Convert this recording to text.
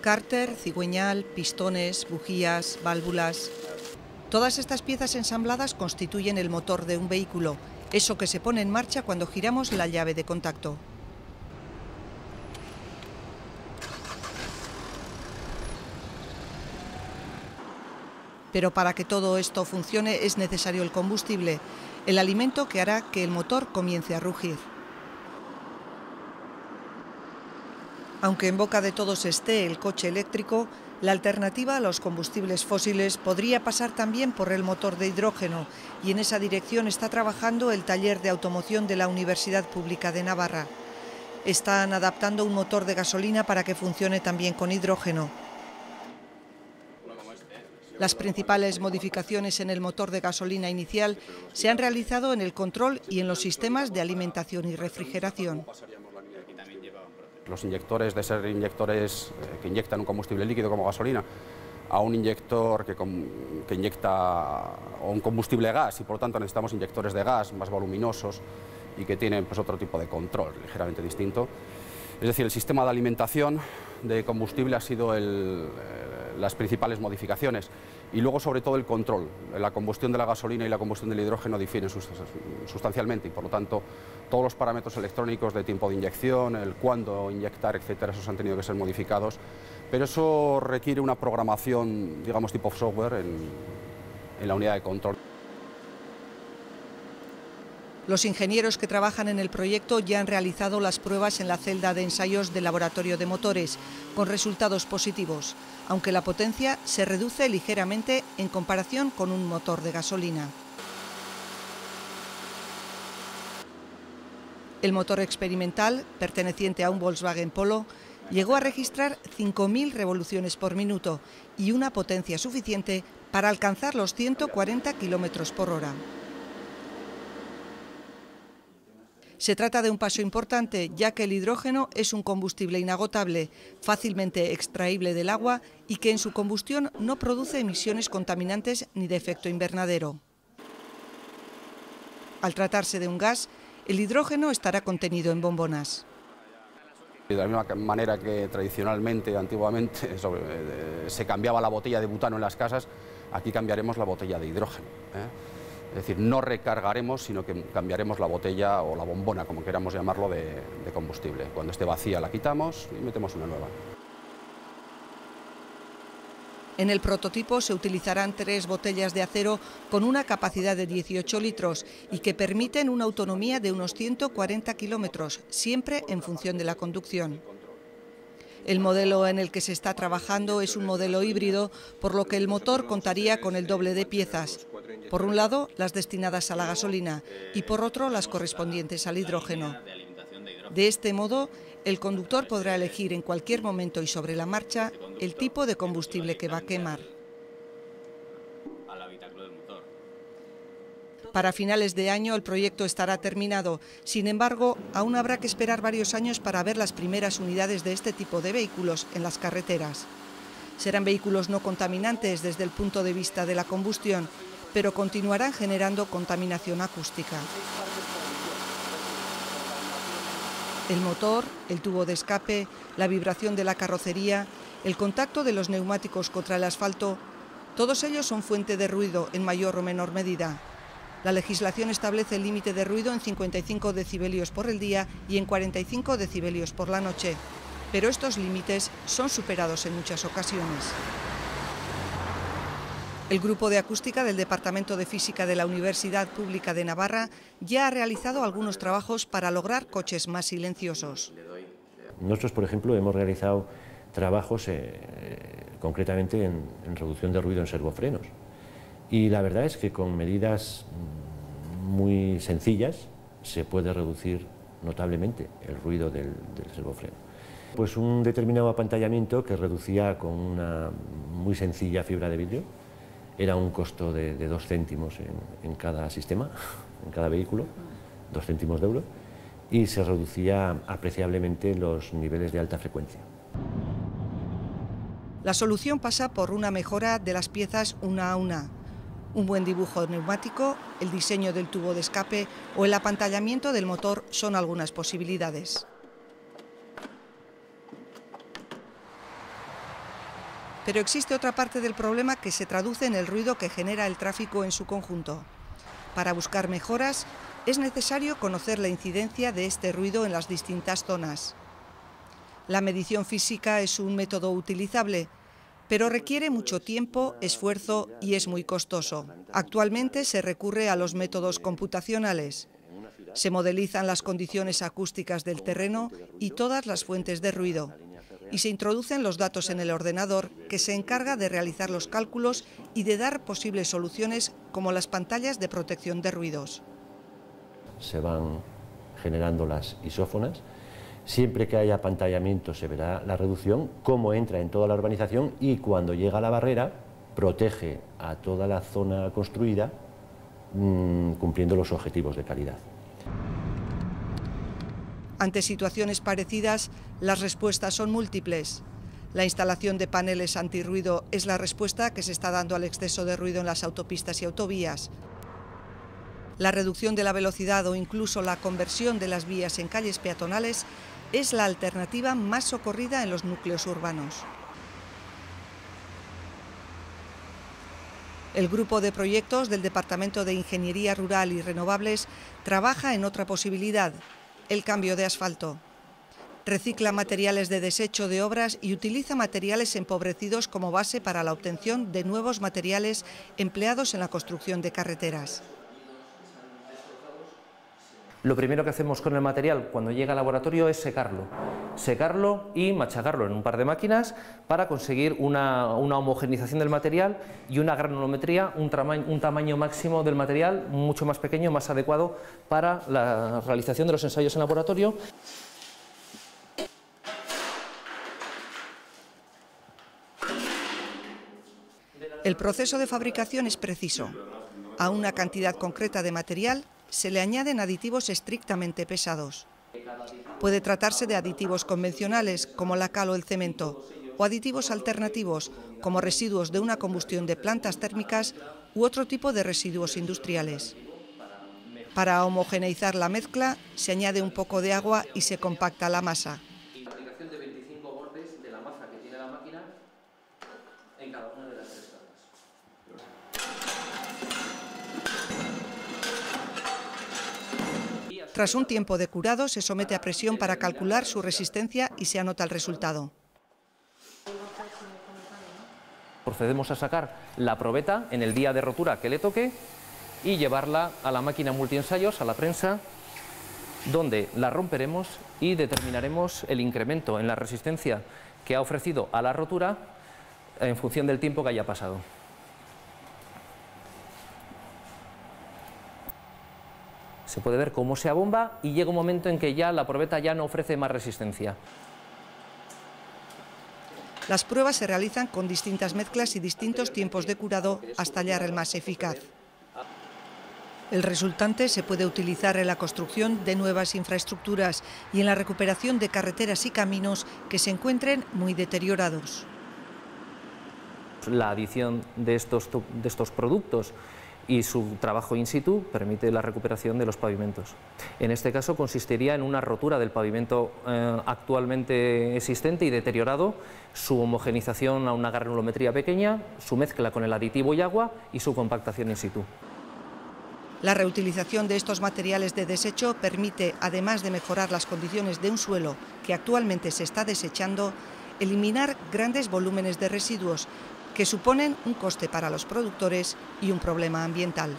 Cárter, cigüeñal, pistones, bujías, válvulas. Todas estas piezas ensambladas constituyen el motor de un vehículo, eso que se pone en marcha cuando giramos la llave de contacto. Pero para que todo esto funcione es necesario el combustible, el alimento que hará que el motor comience a rugir. Aunque en boca de todos esté el coche eléctrico, la alternativa a los combustibles fósiles podría pasar también por el motor de hidrógeno y en esa dirección está trabajando el taller de automoción de la Universidad Pública de Navarra. Están adaptando un motor de gasolina para que funcione también con hidrógeno. Las principales modificaciones en el motor de gasolina inicial se han realizado en el control y en los sistemas de alimentación y refrigeración. Los inyectores de ser inyectores eh, que inyectan un combustible líquido como gasolina a un inyector que, que inyecta un combustible gas y por lo tanto necesitamos inyectores de gas más voluminosos y que tienen pues, otro tipo de control ligeramente distinto. Es decir, el sistema de alimentación de combustible ha sido eh, las principales modificaciones y luego sobre todo el control. La combustión de la gasolina y la combustión del hidrógeno difieren sustancialmente y por lo tanto todos los parámetros electrónicos de tiempo de inyección, el cuándo inyectar, etcétera, esos han tenido que ser modificados, pero eso requiere una programación, digamos, tipo software en, en la unidad de control. Los ingenieros que trabajan en el proyecto ya han realizado las pruebas en la celda de ensayos del laboratorio de motores, con resultados positivos, aunque la potencia se reduce ligeramente en comparación con un motor de gasolina. El motor experimental, perteneciente a un Volkswagen Polo, llegó a registrar 5.000 revoluciones por minuto y una potencia suficiente para alcanzar los 140 km por hora. Se trata de un paso importante, ya que el hidrógeno es un combustible inagotable, fácilmente extraíble del agua y que en su combustión no produce emisiones contaminantes ni de efecto invernadero. Al tratarse de un gas, el hidrógeno estará contenido en bombonas. De la misma manera que tradicionalmente, antiguamente, eh, se cambiaba la botella de butano en las casas, aquí cambiaremos la botella de hidrógeno. ¿eh? Es decir, no recargaremos, sino que cambiaremos la botella o la bombona, como queramos llamarlo, de, combustible. Cuando esté vacía la quitamos y metemos una nueva. En el prototipo se utilizarán tres botellas de acero con una capacidad de 18 litros y que permiten una autonomía de unos 140 kilómetros, siempre en función de la conducción. El modelo en el que se está trabajando es un modelo híbrido, por lo que el motor contaría con el doble de piezas. Por un lado, las destinadas a la gasolina y por otro, las correspondientes al hidrógeno. De este modo, el conductor podrá elegir en cualquier momento y sobre la marcha el tipo de combustible que va a quemar. Para finales de año el proyecto estará terminado. Sin embargo, aún habrá que esperar varios años para ver las primeras unidades de este tipo de vehículos en las carreteras. Serán vehículos no contaminantes desde el punto de vista de la combustión, pero continuarán generando contaminación acústica. El motor, el tubo de escape, la vibración de la carrocería, el contacto de los neumáticos contra el asfalto, todos ellos son fuente de ruido en mayor o menor medida. La legislación establece el límite de ruido en 55 decibelios por el día y en 45 decibelios por la noche, pero estos límites son superados en muchas ocasiones. El grupo de acústica del Departamento de Física de la Universidad Pública de Navarra ya ha realizado algunos trabajos para lograr coches más silenciosos. Nosotros, por ejemplo, hemos realizado trabajos eh, concretamente en, reducción de ruido en servofrenos. Y la verdad es que con medidas muy sencillas se puede reducir notablemente el ruido del, servofreno. Pues un determinado apantallamiento que reducía con una muy sencilla fibra de vidrio, era un costo de, dos céntimos en, cada sistema, en cada vehículo, dos céntimos de euro, y se reducía apreciablemente los niveles de alta frecuencia. La solución pasa por una mejora de las piezas una a una, un buen dibujo neumático, el diseño del tubo de escape o el apantallamiento del motor son algunas posibilidades. Pero existe otra parte del problema que se traduce en el ruido que genera el tráfico en su conjunto. Para buscar mejoras, es necesario conocer la incidencia de este ruido en las distintas zonas. La medición física es un método utilizable, pero requiere mucho tiempo, esfuerzo y es muy costoso. Actualmente se recurre a los métodos computacionales. Se modelizan las condiciones acústicas del terreno y todas las fuentes de ruido y se introducen los datos en el ordenador que se encarga de realizar los cálculos y de dar posibles soluciones como las pantallas de protección de ruidos. Se van generando las isófonas. Siempre que haya apantallamiento se verá la reducción, cómo entra en toda la urbanización y cuando llega a la barrera protege a toda la zona construida mmm, cumpliendo los objetivos de calidad. Ante situaciones parecidas, las respuestas son múltiples. La instalación de paneles antirruido es la respuesta que se está dando al exceso de ruido en las autopistas y autovías. La reducción de la velocidad o incluso la conversión de las vías en calles peatonales es la alternativa más socorrida en los núcleos urbanos. El grupo de proyectos del Departamento de Ingeniería Rural y Renovables trabaja en otra posibilidad, el cambio de asfalto. Recicla materiales de desecho de obras y utiliza materiales empobrecidos como base para la obtención de nuevos materiales empleados en la construcción de carreteras. Lo primero que hacemos con el material cuando llega al laboratorio es secarlo. Secarlo y machacarlo en un par de máquinas para conseguir una, homogenización del material y una granulometría, un, un tamaño máximo del material mucho más pequeño, más adecuado para la realización de los ensayos en laboratorio. El proceso de fabricación es preciso. A una cantidad concreta de material se le añaden aditivos estrictamente pesados. Puede tratarse de aditivos convencionales, como la cal o el cemento, o aditivos alternativos, como residuos de una combustión de plantas térmicas u otro tipo de residuos industriales. Para homogeneizar la mezcla, se añade un poco de agua y se compacta la masa. Tras un tiempo de curado, se somete a presión para calcular su resistencia y se anota el resultado. Procedemos a sacar la probeta en el día de rotura que le toque y llevarla a la máquina multiensayos, a la prensa, donde la romperemos y determinaremos el incremento en la resistencia que ha ofrecido a la rotura en función del tiempo que haya pasado. Se puede ver cómo se abomba y llega un momento en que ya la probeta ya no ofrece más resistencia. Las pruebas se realizan con distintas mezclas y distintos tiempos de curado hasta hallar el más eficaz. El resultante se puede utilizar en la construcción de nuevas infraestructuras y en la recuperación de carreteras y caminos que se encuentren muy deteriorados. La adición de estos, de estos productos y su trabajo in situ permite la recuperación de los pavimentos. En este caso consistiría en una rotura del pavimento eh, actualmente existente y deteriorado, su homogenización a una granulometría pequeña, su mezcla con el aditivo y agua y su compactación in situ. La reutilización de estos materiales de desecho permite, además de mejorar las condiciones de un suelo que actualmente se está desechando, eliminar grandes volúmenes de residuos que suponen un coste para los productores y un problema ambiental.